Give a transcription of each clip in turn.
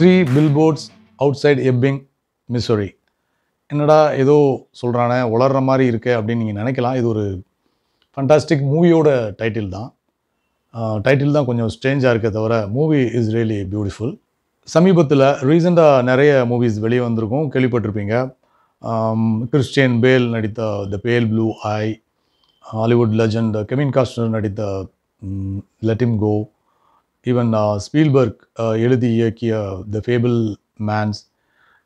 Three billboards outside Ebbing Missouri என்னடா ஏதோ சொல்கிறானே உளர்ற மாதிரி இருக்கே அப்படின்னு நீங்கள் நினைக்கலாம். இது ஒரு ஃபண்டாஸ்டிக் மூவியோட டைட்டில் தான். டைட்டில் தான் கொஞ்சம் ஸ்ட்ரேஞ்சாக இருக்கே தவிர மூவி இஸ் ரியலி பியூட்டிஃபுல் சமீபத்தில் ரீசெண்டாக நிறைய மூவிஸ் வெளியே வந்திருக்கும் கேள்விப்பட்டிருப்பீங்க. கிறிஸ்டியன் பேல் நடித்த the Pale Blue Eye Hollywood legend Kevin Costner நடித்த let him go even Spielberg uh, uh, எழுதி இயக்கிய த ஃபேபிள் மேன்ஸ்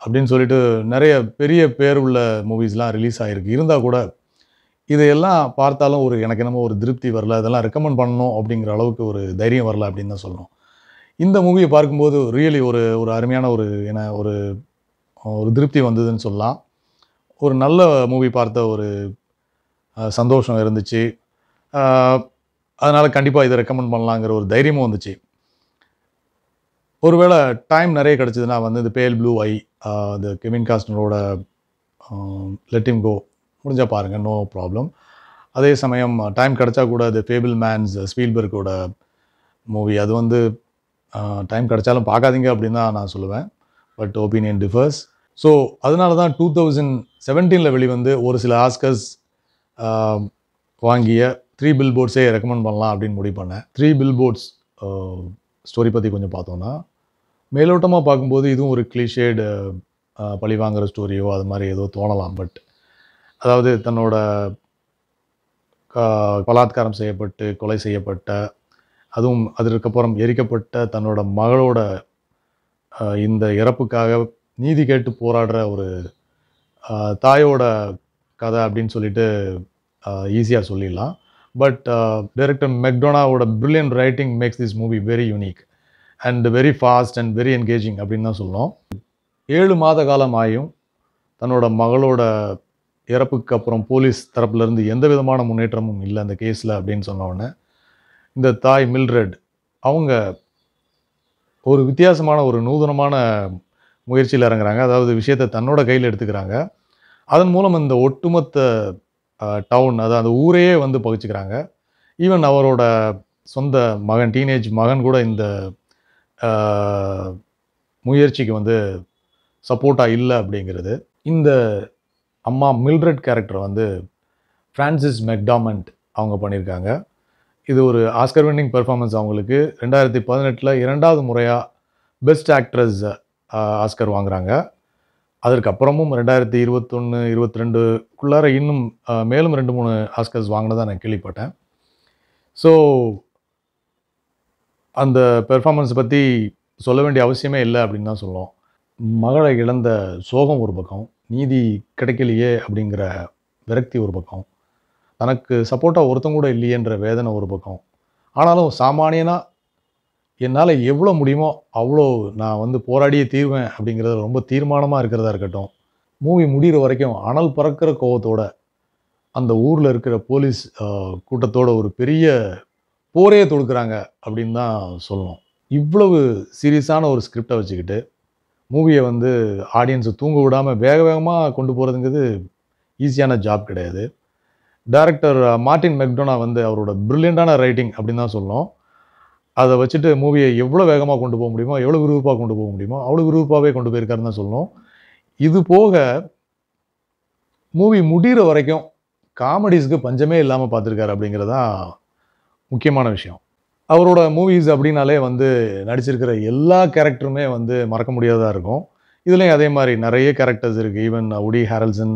அப்படின்னு சொல்லிட்டு நிறைய பெரிய பேர் உள்ள மூவிஸ்லாம் ரிலீஸ் ஆகிருக்கு இருந்தால் கூட இதையெல்லாம் பார்த்தாலும் ஒரு எனக்கு என்னமோ ஒரு திருப்தி வரல. இதெல்லாம் ரெக்கமெண்ட் பண்ணணும் அப்படிங்கிற அளவுக்கு ஒரு தைரியம் வரல அப்படின்னு தான் சொல்லணும். இந்த மூவியை பார்க்கும்போது ரியலி ஒரு ஒரு அருமையான ஒரு என்ன ஒரு ஒரு திருப்தி வந்ததுன்னு சொல்லலாம். ஒரு நல்ல மூவி பார்த்த ஒரு சந்தோஷம் இருந்துச்சு. அதனால் கண்டிப்பாக இதை ரெக்கமெண்ட் பண்ணலாங்கிற ஒரு தைரியமும் வந்துச்சு. ஒருவேளை டைம் நிறைய கிடச்சிதுன்னா வந்து இந்த பேல் ப்ளூ ஐ இந்த கெவின் காஸ்டனரோட லெட்டிம் கோ முடிஞ்சால் பாருங்கள் நோ ப்ராப்ளம் அதே சமயம் டைம் கிடச்சா கூட அது ஃபேபிள் மேன்ஸ் ஸ்பீல்பர்கோட மூவி அது வந்து டைம் கிடச்சாலும் பார்க்காதீங்க அப்படின்னு தான் நான் சொல்லுவேன். பட் ஒப்பீனியன் டிஃபர்ஸ் ஸோ அதனால தான் டூ தௌசண்ட் செவன்டீனில் வெளிவந்து ஒரு சில ஆஸ்கர்ஸ் வாங்கிய த்ரீ பில் போர்ட்ஸே ரெக்கமெண்ட் பண்ணலாம் அப்படின்னு முடிவு பண்ணேன். த்ரீ பில் போர்ட்ஸ் ஸ்டோரி பற்றி கொஞ்சம் பார்த்தோன்னா மேலோட்டமாக பார்க்கும்போது இதுவும் ஒரு கிளிஷேடு பழி வாங்குகிற ஸ்டோரியோ அது மாதிரி ஏதோ தோணலாம். பட் அதாவது தன்னோட பலாத்காரம் செய்யப்பட்டு கொலை செய்யப்பட்ட அதுவும் அதற்கப்புறம் எரிக்கப்பட்ட தன்னோட மகளோட இந்த இறப்புக்காக நீதி கேட்டு போராடுற ஒரு தாயோட கதை அப்படின்னு சொல்லிட்டு ஈஸியாக சொல்லிடலாம். But director மெக்டோனாவோட brilliant writing makes this movie very unique and very fast and very engaging அப்படின்னு தான் சொல்லணும் ஏழு மாத காலம் ஆயும் தன்னோட மகளோட இறப்புக்கு அப்புறம் போலீஸ் தரப்புலேருந்து எந்த விதமான முன்னேற்றமும் இல்லை அந்த கேஸில் அப்படின்னு சொன்னோடனே இந்த தாய் மில்ரெட் அவங்க ஒரு வித்தியாசமான ஒரு நூதனமான முயற்சியில் இறங்குறாங்க. அதாவது விஷயத்தை தன்னோட கையில் எடுத்துக்கிறாங்க. அதன் மூலம் இந்த ஒட்டுமொத்த டவுன் அதாவது அந்த ஊரையே வந்து பகிச்சுக்கிறாங்க. ஈவன் அவரோட சொந்த மகன் டீனேஜ் மகன் கூட இந்த முயற்சிக்கு வந்து சப்போர்ட்டாக இல்லை அப்படிங்கிறது. இந்த அம்மா மில்ட்ரட் கேரக்டர் வந்து ஃப்ரான்சிஸ் மெக்டாமண்ட் அவங்க பண்ணியிருக்காங்க இது ஒரு ஆஸ்கர் வின்னிங் பெர்ஃபார்மன்ஸ் அவங்களுக்கு. ரெண்டாயிரத்தி பதினெட்டில் இரண்டாவது முறையாக பெஸ்ட் ஆக்ட்ரஸ் ஆஸ்கர் வாங்குறாங்க. அதற்கப்புறமும் ரெண்டாயிரத்தி இருபத்தொன்று இருபத்தி ரெண்டுக்குள்ளார இன்னும் மேலும் ரெண்டு மூணு ஆஸ்கர்ஸ் வாங்கினதாக நான் கேள்விப்பட்டேன். ஸோ அந்த பெர்ஃபார்மன்ஸ் பற்றி சொல்ல வேண்டிய அவசியமே இல்லை அப்படின்னு தான் சொல்லுவோம் மகளை இழந்த சோகம் ஒரு பக்கம் நீதி கிடைக்கலையே அப்படிங்கிற விரக்தி ஒரு பக்கம் தனக்கு சப்போர்ட்டாக ஒருத்தங்க கூட இல்லையேன்ற வேதனை ஒரு பக்கம். ஆனாலும் சாமானியனா என்னால் எவ்வளோ முடியுமோ அவ்வளோ நான் வந்து போராடியே தீர்வேன் அப்படிங்கிறது ரொம்ப தீர்மானமாக இருக்கிறதா இருக்கட்டும். மூவி முடிகிற வரைக்கும் அனல் பறக்கிற கோவத்தோட அந்த ஊரில் இருக்கிற போலீஸ் கூட்டத்தோட ஒரு பெரிய போரே தொடுக்குறாங்க அப்படின்னு தான் சொல்லணும். இவ்வளவு சீரியஸான ஒரு ஸ்கிரிப்டை வச்சுக்கிட்டு மூவியை வந்து ஆடியன்ஸை தூங்க விடாமல் வேக வேகமாக கொண்டு போகிறதுங்கிறது ஈஸியான ஜாப் கிடையாது. டைரக்டர் மார்ட்டின் மெக்டோனா வந்து அவரோட ப்ரில்லியண்டான ரைட்டிங் அப்படின்னு தான் சொல்லணும். அதை வச்சுட்டு மூவியை எவ்வளோ வேகமாக கொண்டு போக முடியுமோ எவ்வளோ விறுவிறுப்பாக கொண்டு போக முடியுமோ அவ்வளோ விறுவிறுப்பாகவே கொண்டு போயிருக்காருன்னு தான் சொல்லணும். இது போக மூவி முடிகிற வரைக்கும் காமெடிஸ்க்கு பஞ்சமே இல்லாமல் பார்த்துருக்காரு அப்படிங்கிறதான் முக்கியமான விஷயம். அவரோட மூவிஸ் அப்படின்னாலே வந்து நடிச்சிருக்கிற எல்லா கேரக்டருமே வந்து மறக்க முடியாததாக இருக்கும். இதுலேயும் அதே மாதிரி நிறைய கேரக்டர்ஸ் இருக்குது ஈவன் உடி ஹேரல்சன்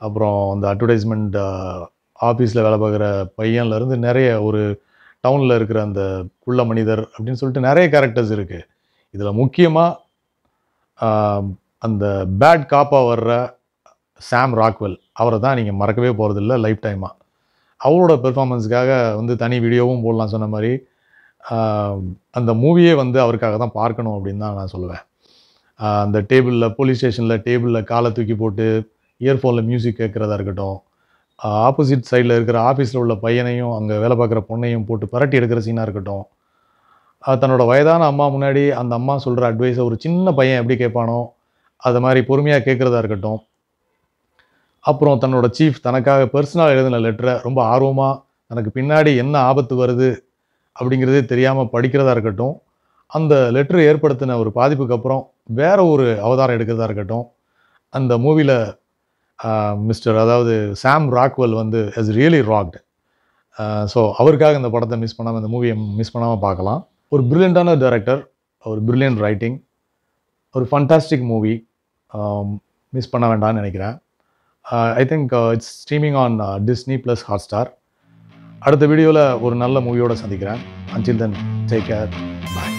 அப்புறம் அந்த அட்வர்டைஸ்மெண்ட் ஆஃபீஸில் வேலை பார்க்குற பையன்லேருந்து நிறைய ஒரு டவுனில் இருக்கிற அந்த குள்ள மனிதர் அப்படின்னு சொல்லிட்டு நிறைய கேரக்டர்ஸ் இருக்குது இதில் முக்கியமாக அந்த பேட் காப்பாக வர்ற சாம் ராக்வெல் அவரை தான் நீங்கள் மறக்கவே போகிறதில்ல லைஃப் டைமாக அவரோட பெர்ஃபார்மன்ஸுக்காக வந்து தனி வீடியோவும் போடலாம் சொன்ன மாதிரி அந்த மூவியே வந்து அவருக்காக தான் பார்க்கணும் அப்படின்னு தான் நான் சொல்லுவேன். அந்த டேபிளில் போலீஸ் ஸ்டேஷனில் டேபிளில் காலை தூக்கி போட்டு இயர்ஃபோனில் மியூசிக் கேட்குறதா இருக்கட்டும் ஆப்போசிட் சைடில் இருக்கிற ஆஃபீஸில் உள்ள பையனையும் அங்கே வேலை பார்க்குற பொண்ணையும் போட்டு பரட்டி எடுக்கிற சீனாக இருக்கட்டும் தன்னோட வயதான அம்மா முன்னாடி அந்த அம்மா சொல்கிற அட்வைஸை ஒரு சின்ன பையன் எப்படி கேட்பானோ அது மாதிரி பொறுமையாக கேட்குறதா இருக்கட்டும் அப்புறம் தன்னோட சீஃப் தனக்காக பர்சனலாக எழுதின லெட்டரை ரொம்ப ஆர்வமாக தனக்கு பின்னாடி என்ன ஆபத்து வருது அப்படிங்கிறதே தெரியாமல் படிக்கிறதா இருக்கட்டும் அந்த லெட்டர் ஏற்படுத்தின ஒரு பாதிப்புக்கு அப்புறம் வேற ஒரு அவதாரம் எடுக்கிறதா இருக்கட்டும் அந்த மூவியில் மிஸ்டர் அதாவது சாம் ராக்வெல் வந்து இஸ் ரியலி ராக்டு ஸோ அவருக்காக இந்த படத்தை மிஸ் பண்ணாமல் இந்த மூவியை மிஸ் பண்ணாமல் பார்க்கலாம். ஒரு ப்ரில்லியண்டான டேரக்டர் ஒரு ப்ரில்லியன்ட் ரைட்டிங் ஒரு ஃபண்டாஸ்டிக் மூவி மிஸ் பண்ண வேண்டாம்னு நினைக்கிறேன். I think it's streaming on Disney plus Hotstar அடுத்த வீடியோவில் ஒரு நல்ல மூவியோட சந்திக்கிறேன். Until then take care bye